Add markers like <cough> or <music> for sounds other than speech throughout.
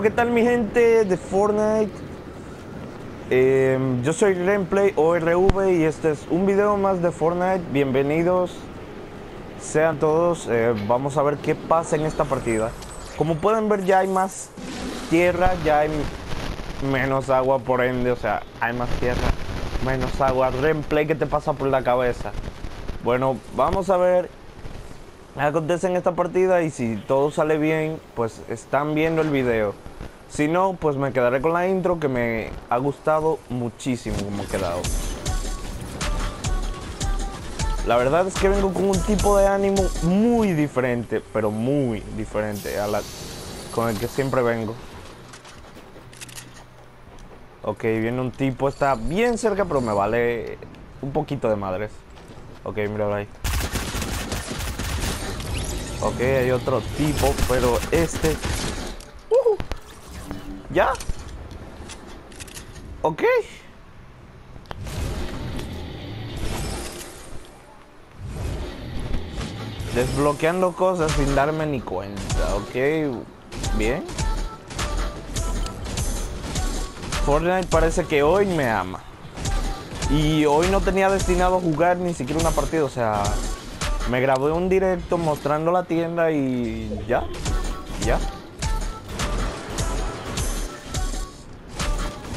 ¿Qué tal mi gente de Fortnite? Eh, yo soy Gameplay ORV y este es un video más de Fortnite. Bienvenidos sean todos. Eh, vamos a ver qué pasa en esta partida. Como pueden ver ya hay más tierra, ya hay menos agua por ende, o sea, hay más tierra, menos agua. Gameplay que te pasa por la cabeza. Bueno, vamos a ver acontece en esta partida y si todo sale bien, pues están viendo el video. Si no, pues me quedaré con la intro que me ha gustado muchísimo como ha quedado. La verdad es que vengo con un tipo de ánimo muy diferente, pero muy diferente a la con el que siempre vengo. Ok, viene un tipo, está bien cerca, pero me vale un poquito de madres. Ok, mira ahí. Ok, hay otro tipo, pero este... Uh, ¿Ya? Ok. Desbloqueando cosas sin darme ni cuenta, ok. Bien. Fortnite parece que hoy me ama. Y hoy no tenía destinado a jugar ni siquiera una partida, o sea, me grabé un directo mostrando la tienda y ya, ya.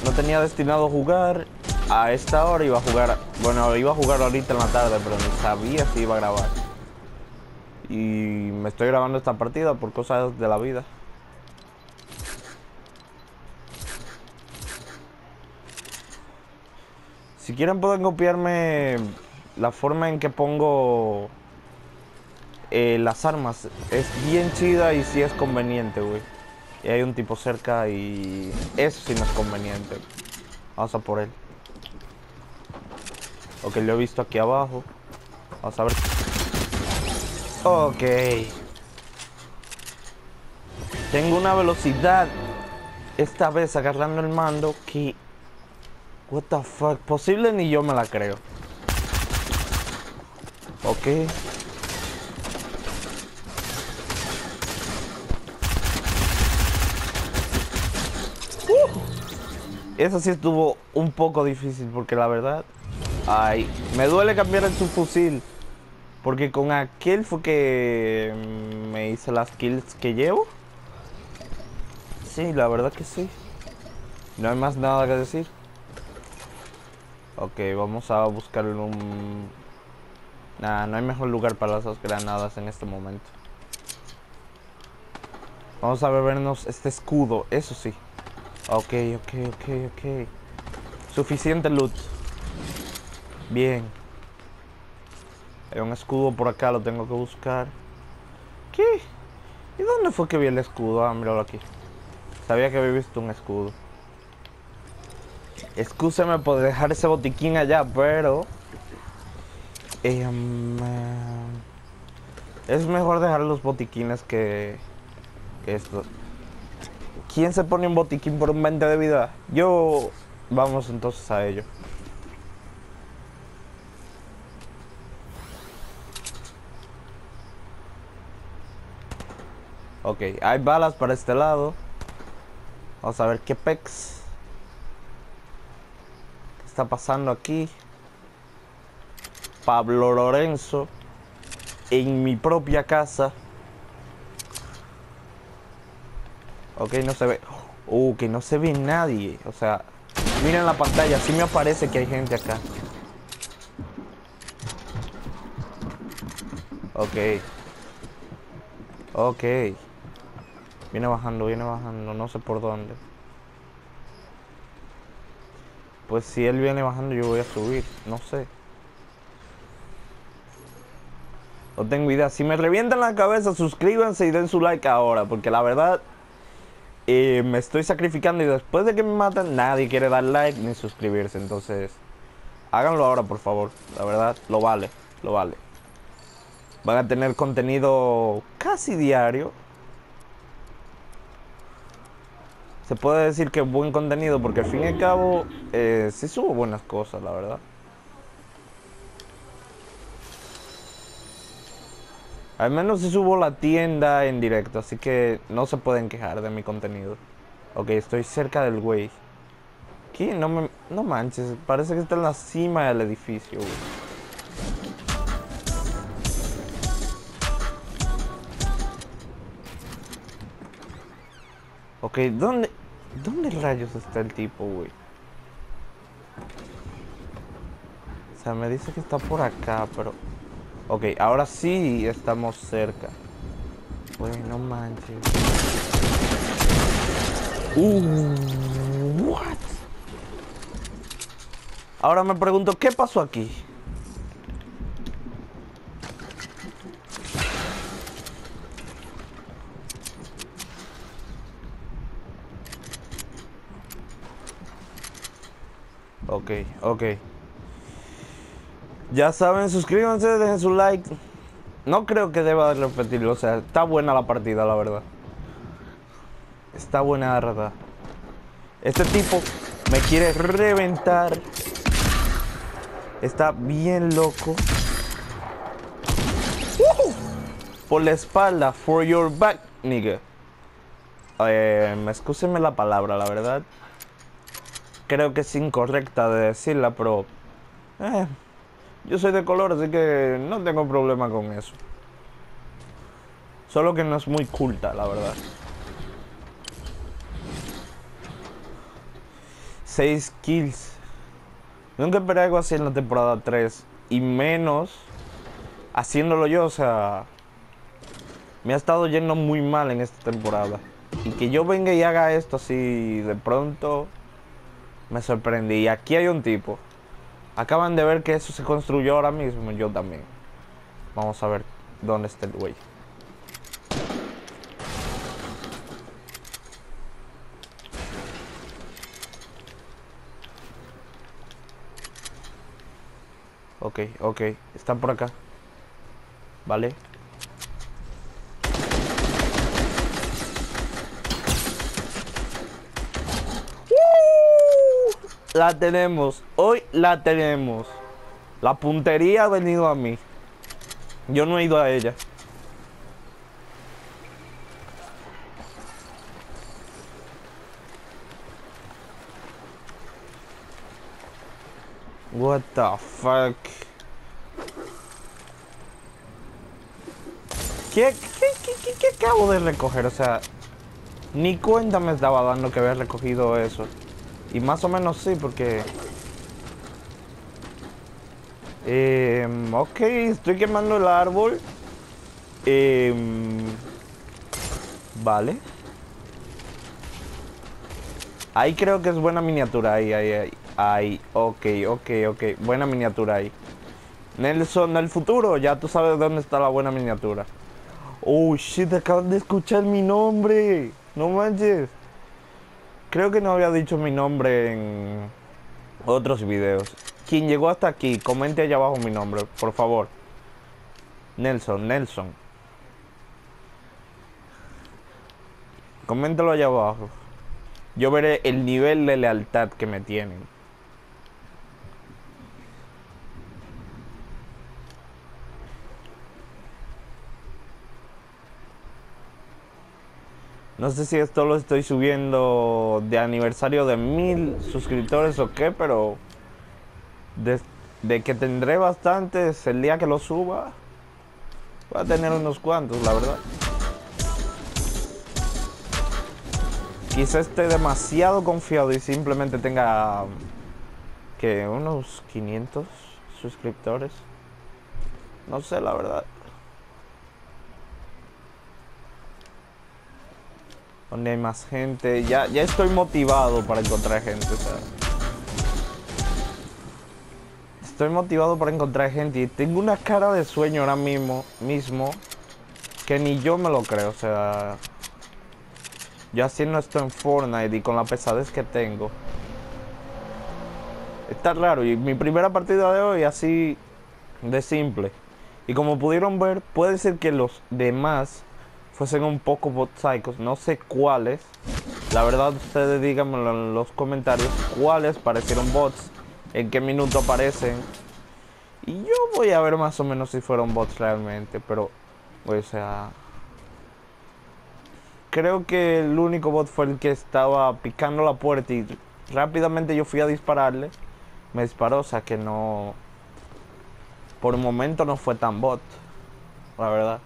No tenía destinado a jugar a esta hora, iba a jugar, bueno, iba a jugar ahorita en la tarde, pero no sabía si iba a grabar. Y me estoy grabando esta partida por cosas de la vida. Si quieren pueden copiarme la forma en que pongo eh, las armas es bien chida y sí es conveniente, güey. Y hay un tipo cerca y eso sí no es conveniente. Vamos a por él. Ok, lo he visto aquí abajo. Vamos a ver. Ok. Tengo una velocidad esta vez agarrando el mando que... What the fuck. Posible ni yo me la creo. Ok. Eso sí estuvo un poco difícil porque la verdad... Ay, me duele cambiar el subfusil. Porque con aquel fue que me hice las kills que llevo. Sí, la verdad que sí. No hay más nada que decir. Ok, vamos a buscar un... Nah, no hay mejor lugar para las granadas en este momento. Vamos a bebernos este escudo, eso sí. Ok, ok, ok, ok. Suficiente loot. Bien. Hay un escudo por acá, lo tengo que buscar. ¿Qué? ¿Y dónde fue que vi el escudo? Ah, míralo aquí. Sabía que había visto un escudo. Excúseme por dejar ese botiquín allá, pero... Em, eh, es mejor dejar los botiquines que, que esto. ¿Quién se pone un botiquín por un 20 de vida? Yo... Vamos entonces a ello. Ok, hay balas para este lado. Vamos a ver qué pex. ¿Qué está pasando aquí? Pablo Lorenzo. En mi propia casa. Ok, no se ve. Uh, que no se ve nadie. O sea, miren la pantalla. Sí me aparece que hay gente acá. Ok. Ok. Viene bajando, viene bajando. No sé por dónde. Pues si él viene bajando yo voy a subir. No sé. No tengo idea. Si me revientan la cabeza, suscríbanse y den su like ahora. Porque la verdad y me estoy sacrificando y después de que me matan nadie quiere dar like ni suscribirse. Entonces, háganlo ahora por favor. La verdad, lo vale, lo vale. Van a tener contenido casi diario. Se puede decir que buen contenido porque al fin y al cabo eh, sí subo buenas cosas, la verdad. Al menos si subo la tienda en directo, así que no se pueden quejar de mi contenido. Ok, estoy cerca del güey. ¿Qué? No me... No manches, parece que está en la cima del edificio, güey. Ok, ¿dónde... ¿Dónde rayos está el tipo, güey? O sea, me dice que está por acá, pero... Ok, ahora sí estamos cerca. Güey, no manches. Uh, what? Ahora me pregunto, ¿qué pasó aquí? Ok, ok. Ya saben, suscríbanse, dejen su like. No creo que deba repetirlo, o sea, está buena la partida, la verdad. Está buena la verdad. Este tipo me quiere reventar. Está bien loco. Por la espalda, for your back, nigga. Eh, excúsenme la palabra, la verdad. Creo que es incorrecta de decirla, pero... Eh, yo soy de color, así que no tengo problema con eso. Solo que no es muy culta, la verdad. Seis kills. Nunca esperé algo así en la temporada 3. Y menos haciéndolo yo, o sea... Me ha estado yendo muy mal en esta temporada. Y que yo venga y haga esto así de pronto... Me sorprendí. Y aquí hay un tipo. Acaban de ver que eso se construyó ahora mismo. Yo también. Vamos a ver dónde está el güey. Ok, ok. Están por acá. Vale. La tenemos. Hoy la tenemos. La puntería ha venido a mí. Yo no he ido a ella. What the fuck? ¿Qué, qué, qué, qué, acabo de recoger? O sea, ni cuenta me estaba dando que había recogido eso. Y más o menos sí, porque... Eh, ok, estoy quemando el árbol. Eh, vale. Ahí creo que es buena miniatura. Ahí, ahí, ahí. Ahí, ok, ok, ok. Buena miniatura ahí. Nelson del futuro, ya tú sabes dónde está la buena miniatura. Oh shit, acaban de escuchar mi nombre. No manches. Creo que no había dicho mi nombre en otros videos. Quien llegó hasta aquí, comente allá abajo mi nombre, por favor. Nelson, Nelson. Coméntalo allá abajo. Yo veré el nivel de lealtad que me tienen. No sé si esto lo estoy subiendo de aniversario de mil suscriptores o qué, pero de, que tendré bastantes el día que lo suba, voy a tener unos cuantos, la verdad. Quizá esté demasiado confiado y simplemente tenga que unos 500 suscriptores. No sé, la verdad. Donde hay más gente. Ya, ya estoy motivado para encontrar gente. estoy motivado para encontrar gente y tengo una cara de sueño ahora mismo, mismo que ni yo me lo creo. O sea, yo haciendo esto en Fortnite y con la pesadez que tengo. Está raro y mi primera partida de hoy así de simple. Y como pudieron ver, puede ser que los demás fuesen un poco bot psychos, no sé cuáles. La verdad, ustedes díganmelo en los comentarios cuáles parecieron bots, en qué minuto aparecen. Y yo voy a ver más o menos si fueron bots realmente, pero, o sea, creo que el único bot fue el que estaba picando la puerta y rápidamente yo fui a dispararle. Me disparó, o sea que no... Por un momento no fue tan bot, la verdad.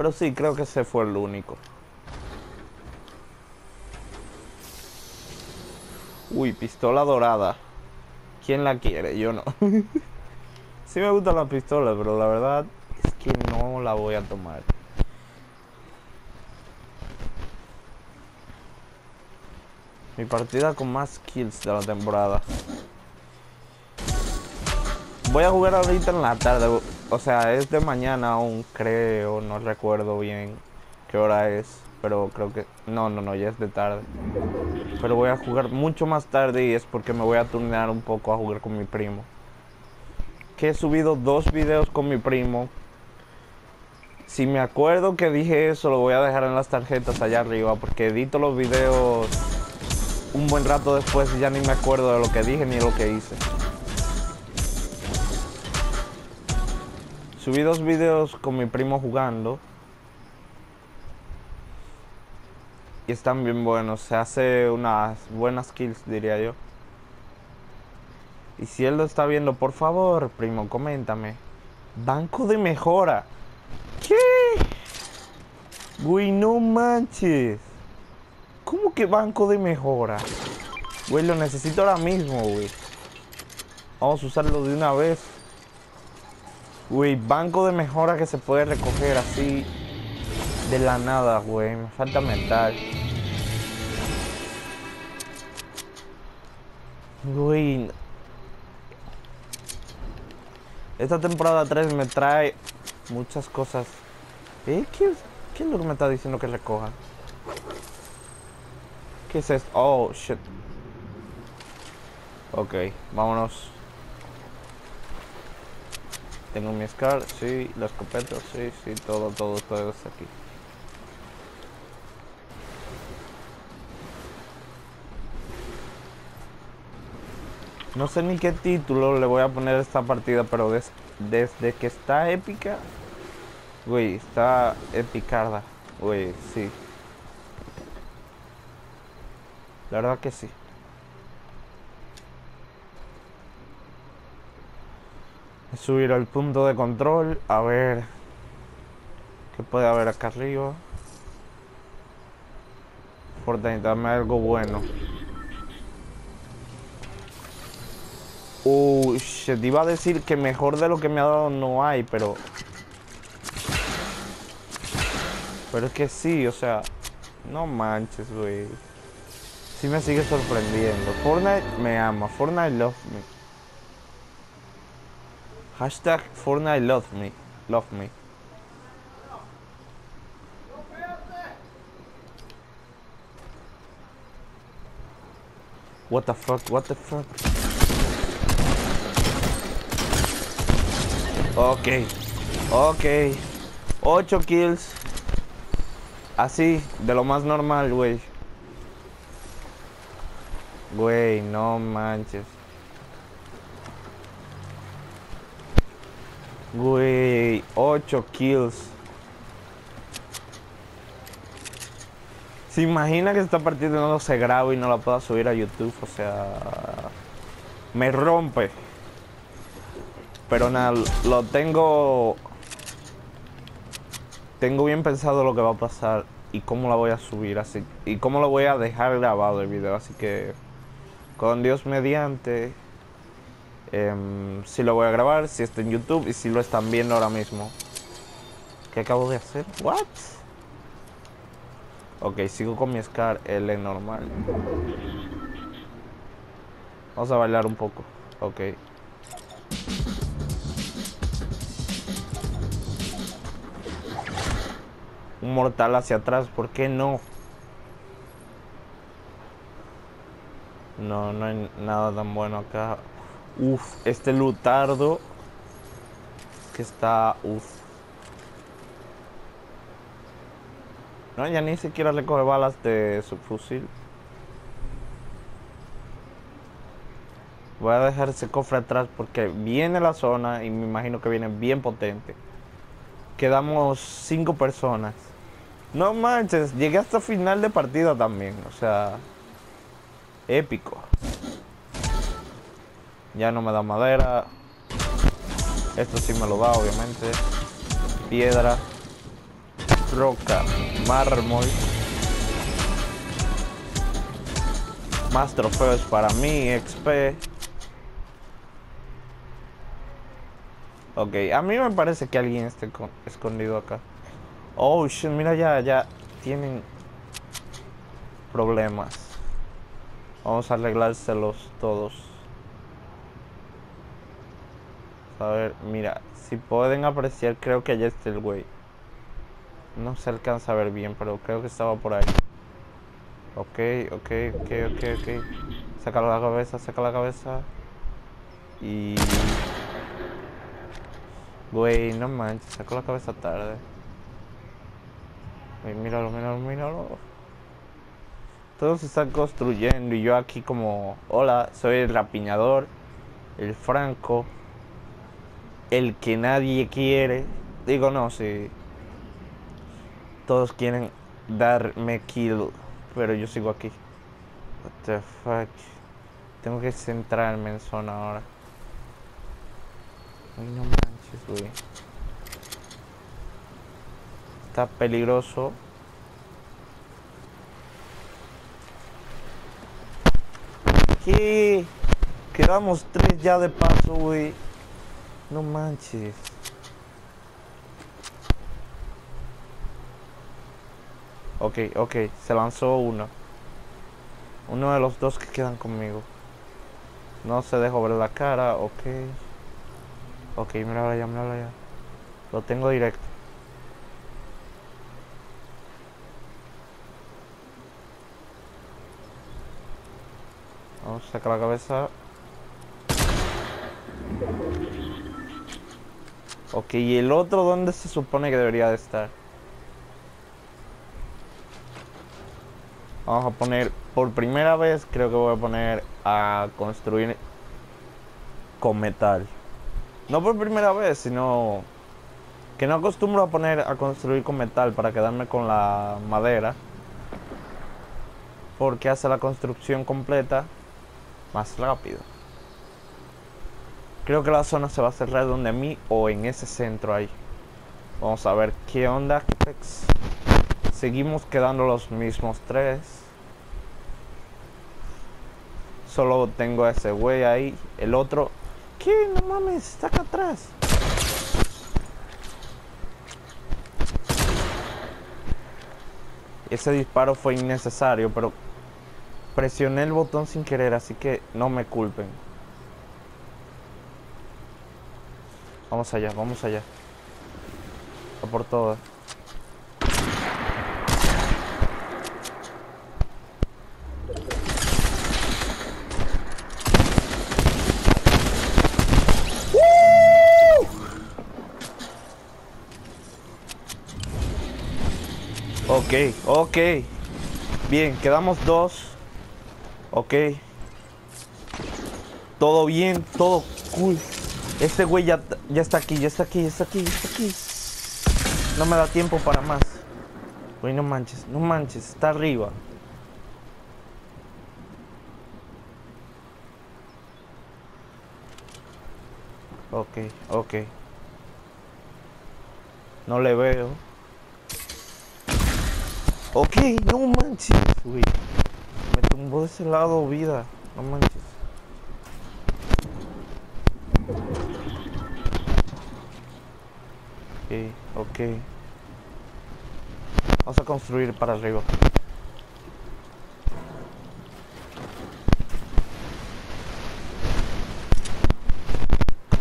Pero sí, creo que ese fue el único. Uy, pistola dorada. ¿Quién la quiere? Yo no. <laughs> sí me gustan las pistolas, pero la verdad es que no la voy a tomar. Mi partida con más kills de la temporada. Voy a jugar ahorita en la tarde. O sea, es de mañana aún, creo. No recuerdo bien qué hora es. Pero creo que... No, no, no, ya es de tarde. Pero voy a jugar mucho más tarde y es porque me voy a turnear un poco a jugar con mi primo. Que he subido dos videos con mi primo. Si me acuerdo que dije eso, lo voy a dejar en las tarjetas allá arriba. Porque edito los videos un buen rato después y ya ni me acuerdo de lo que dije ni lo que hice. Subí dos videos con mi primo jugando. Y están bien buenos. Se hace unas buenas kills, diría yo. Y si él lo está viendo, por favor, primo, coméntame. Banco de mejora. ¿Qué? Güey, no manches. ¿Cómo que banco de mejora? Güey, lo necesito ahora mismo, güey. Vamos a usarlo de una vez. Güey, banco de mejora que se puede recoger así de la nada, güey. Me falta metal. Güey. Esta temporada 3 me trae muchas cosas. ¿Eh? ¿Quién, quién me está diciendo que recoja? ¿Qué es esto? Oh, shit. Ok, vámonos. Tengo mi Scar, sí, la escopeta, sí, sí, todo, todo, todo está aquí. No sé ni qué título le voy a poner a esta partida, pero desde que está épica, güey, está epicarda, güey, sí. La verdad que sí. Subir al punto de control, a ver qué puede haber acá arriba. Fortnite, dame algo bueno. Uy, te iba a decir que mejor de lo que me ha dado no hay, pero... Pero es que sí, o sea... No manches, güey. Sí me sigue sorprendiendo. Fortnite me ama. Fortnite love me. Hashtag Fortnite love me. Love me. What the fuck? What the fuck? Ok. Ok. 8 kills. Así, de lo más normal, güey. Güey, no manches. Güey, 8 kills. ¿Se imagina que esta partida no se graba y no la pueda subir a YouTube? O sea, me rompe. Pero nada, lo tengo... Tengo bien pensado lo que va a pasar y cómo la voy a subir así. Y cómo lo voy a dejar grabado el video, así que con Dios mediante. Eh, si lo voy a grabar, si está en YouTube y si lo están viendo ahora mismo. ¿Qué acabo de hacer? ¿What? Ok, sigo con mi Scar L normal. Vamos a bailar un poco. Ok. Un mortal hacia atrás, ¿por qué no? No, no hay nada tan bueno acá. Uf, este lutardo que está, uf. No, ya ni siquiera recoge balas de su fusil. Voy a dejar ese cofre atrás porque viene la zona y me imagino que viene bien potente. quedamos cinco personas. No manches, llegué hasta final de partida también, o sea, épico. Ya no me da madera. Esto sí me lo da, obviamente. Piedra, roca, mármol. Más trofeos para mí, XP. Ok, a mí me parece que alguien esté escondido acá. Oh, shit, mira ya, ya tienen problemas. Vamos a arreglárselos todos. A ver, mira, si pueden apreciar, creo que allá está el güey. No se alcanza a ver bien, pero creo que estaba por ahí. Ok, ok, ok, ok, ok. Saca la cabeza, saca la cabeza. Y... Güey, no manches, sacó la cabeza tarde. Güey, míralo, míralo, míralo. Todos están construyendo y yo aquí como, hola, soy el rapiñador, el franco, el que nadie quiere. Digo, no, sí. Todos quieren darme kill, pero yo sigo aquí. What the fuck. Tengo que centrarme en zona ahora. Ay, no manches, güey. Está peligroso. ¿Qué? Quedamos tres ya de paso, güey. No manches. Ok, ok, se lanzó uno. Uno de los dos que quedan conmigo. No se dejó ver la cara, ok. Ok, mira ya, mira ya. Lo tengo directo. Vamos a sacar la cabeza. Ok, ¿y el otro dónde se supone que debería de estar? Vamos a poner, por primera vez creo que voy a poner a construir con metal. No por primera vez, sino que no acostumbro a poner a construir con metal para quedarme con la madera. Porque hace la construcción completa más rápido. Creo que la zona se va a cerrar donde a mí o en ese centro ahí. Vamos a ver qué onda. Seguimos quedando los mismos tres. Solo tengo a ese güey ahí. El otro. ¿Qué? No mames, está acá atrás. Ese disparo fue innecesario, pero Presioné el botón sin querer, así que no me culpen. Vamos allá, vamos allá. A por todas. Ok, ok. Bien, quedamos dos. Ok. Todo bien, todo cool. Este güey ya, ya está aquí, ya está aquí, ya está aquí, ya está aquí. No me da tiempo para más. Güey, no manches, no manches, está arriba. Ok, ok. No le veo. Ok, no manches, güey tumbó de ese lado vida, no manches. Ok. Vamos a construir para arriba.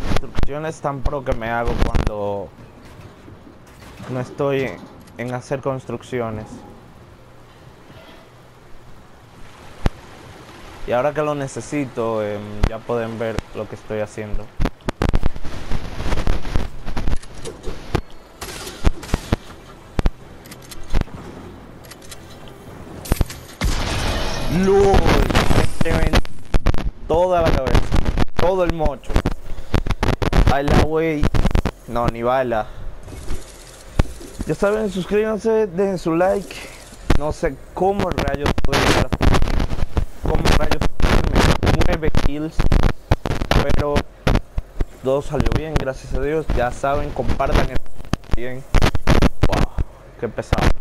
Construcciones tan pro que me hago cuando no estoy en hacer construcciones. Y ahora que lo necesito, em, ya pueden ver lo que estoy haciendo. Toda la cabeza, todo el mocho. Baila, güey. No, ni baila. Ya saben, suscríbanse, dejen su like. No sé cómo rayos pude llegar. Cómo rayos me 9 kills. Pero todo salió bien, gracias a Dios. Ya saben, compartan el bien. Wow, qué pesado.